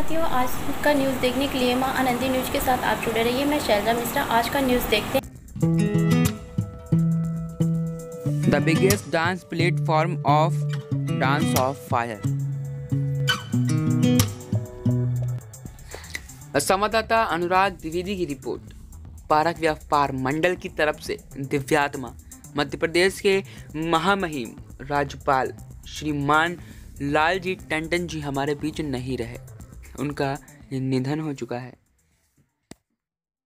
आज का न्यूज़ देखने के लिए माँ आनंदी न्यूज़ के साथ आप जुड़े रहिए। मैं शैलजा मिश्रा, आज का न्यूज़ देखते हैं। The biggest dance platform of Dance of Fire. संवाददाता अनुराग द्विवेदी की रिपोर्ट। पारक व्यापार मंडल की तरफ़ से दिव्यात्मा। मध्य प्रदेश के महामहिम राज्यपाल श्रीमान लालजी टंडन जी हमारे बीच नहीं रहे। उनका निधन हो चुका है।